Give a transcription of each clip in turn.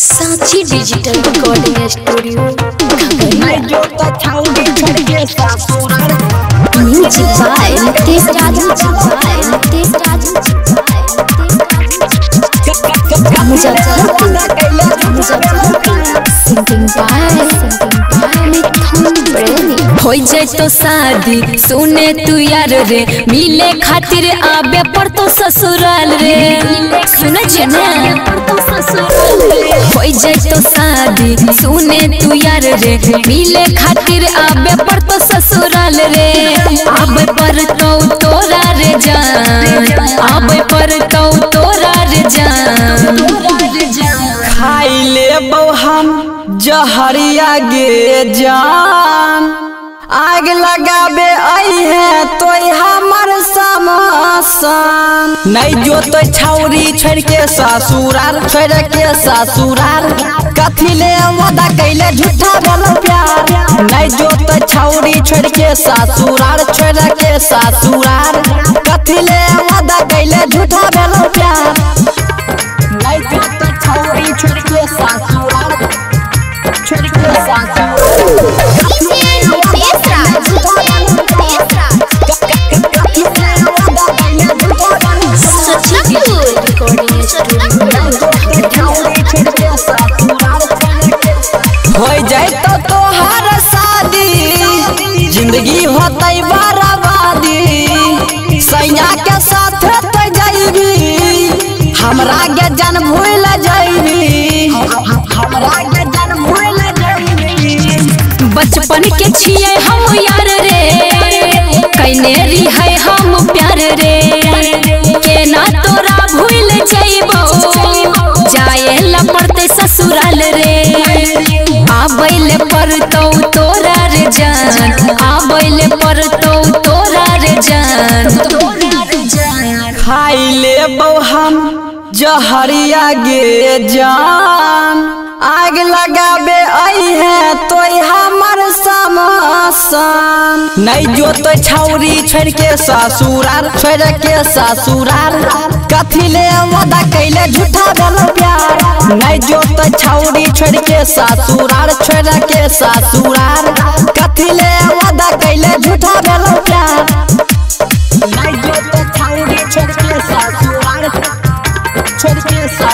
Sanchi digital recording studio. मैं जो तो छाऊँगी घर के ससुराल music by Nitesh Raju by Nitesh Raj Muzaffarpur हो जाए तो शादी। सुने तू यार रे, मिले खातिर आबे पर तो ससुराल रे। सुने छे ना? हो जाए तो शादी। सुने तू यार रे, मिले खातिर आबे पर तो ससुराल रे। आबे पर तो तोरा रे जान। आबे पर तो तोरा रे जान। खाई ले हम जहरिया गे जान। आग लगाबे आई है तो हमर समासान। नहीं जो तो छौरी छोड़ के ससुराल छोड़ के ससुराल कथी ले वादा कैले झूठा बोलो प्यार। नहीं जो तो छौरी छोड़ के ससुराल छोड़ के ससुराल कथी ले वादा कैले झूठा बोलो प्यार। नहीं जो तो छौरी छोड़ के ससुराल छोड़ के ससुराल ज़िंदगी होते बर्बादी सैया के साथ हमरा के जन भूल जाइबी बचपन के छिए हम यार रे, कैने री है हम प्यार रे। तोरा भूल जइबो, जाए पड़ते ससुराल रे। आबैले ले हम जहरिया गे जान। आग लगाबे आई है तो हमर समासान। नहीं जो तो छौरी छोड़ के ससुराल छोड़ के ससुराल कथी ले वादा कैले झूठा बोलो प्यार? नहीं जो तो छौरी छोड़ के ससुराल छोड़ के ससुराल कथी ले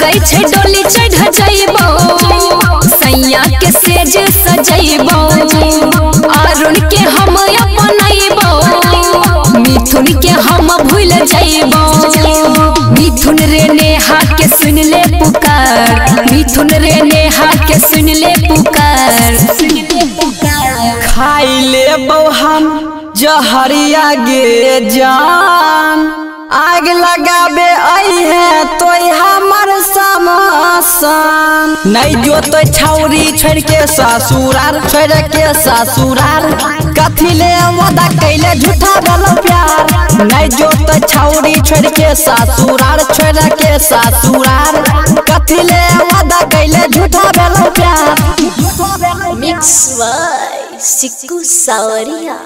लागै छै डोली चढ़ जइबो। सैया के सेज सजइबो। अरुण के हम अपनइबो। मिथुन के हम भूल जइबो। मिथुन रे नेहा के सुन ले पुकार। मिथुन रे नेहा के सुन ले पुकार। खाई ले हम जहरिया गे जान। आग लगाबे आई है तो हमर समासान। नहीं जो तो छौरी छोड़ के ससुराल छोड़ के ससुराल कथी ले वादा कैले झूठा बोलो प्यार। नहीं जो तो छौरी छोड़ के ससुराल छोड़ के ससुराल कथी ले वादा कैले झूठा बोलो प्यार। मिक्स बाय सिक्कू सावरिया।